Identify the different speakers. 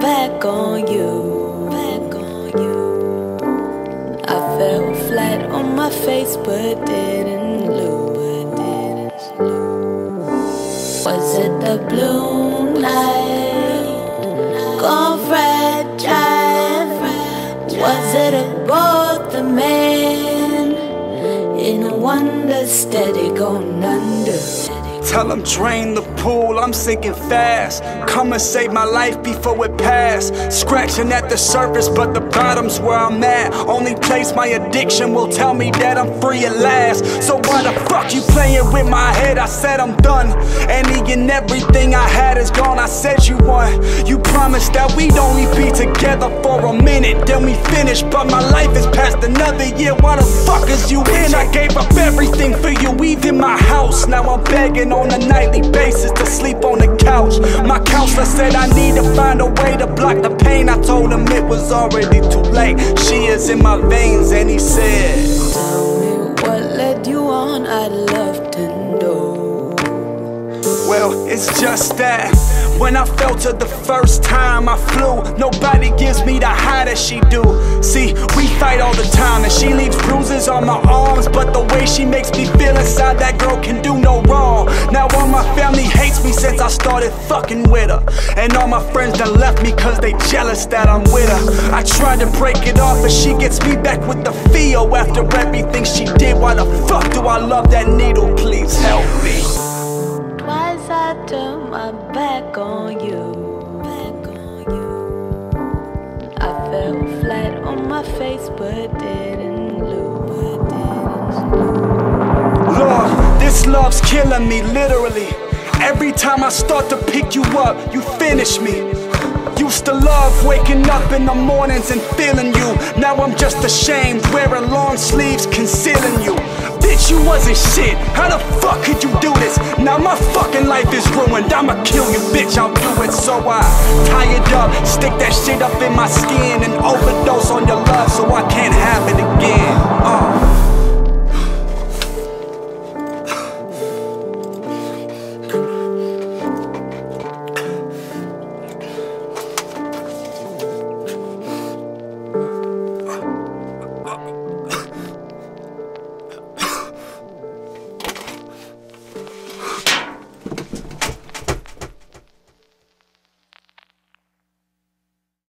Speaker 1: back on you. Back on you. I fell flat on my face, but didn't lose. Was it the blue light? Gone fragile. Was it a the man in a wonder steady going under?
Speaker 2: Tell them drain the pool, I'm sinking fast. Come and save my life before it pass. Scratching at the surface, but the bottom's where I'm at. Only place my addiction will tell me that I'm free at last. So why the fuck you playing with my head? I said I'm done. Any and everything I had is gone. I said you won. You promised that we'd only be together for a minute, then we finish. But my life is past another year. Why the fuck is you in? I gave up everything for you, even my house. Now I'm begging on a nightly basis to sleep on the couch. My counselor said I need to find a way to block the pain. I told him it was already too late. She is in my veins, and he said,
Speaker 1: Tell me what led you on, I'd love to know.
Speaker 2: Well, it's just that. When I felt her the first time I flew, nobody gives me the high that she do. See, we fight all the time, and she bruises on my arms. But the way she makes me feel inside, that girl can do no wrong. Now all my family hates me since I started fucking with her. And all my friends that left me cause they jealous that I'm with her. I tried to break it off, but she gets me back with the feel after everything she did. Why the fuck do I love that needle? Please help me.
Speaker 1: Twice I turned my back on you. Back on you. I fell flat on my face, but didn't
Speaker 2: this love's killing me, literally. Every time I start to pick you up, you finish me. Used to love waking up in the mornings and feeling you. Now I'm just ashamed, wearing long sleeves, concealing you. Bitch, you wasn't shit. How the fuck could you do this? Now my fucking life is ruined. I'ma kill you, bitch. I'll do it. So I it up, stick that shit up in my skin, and overdose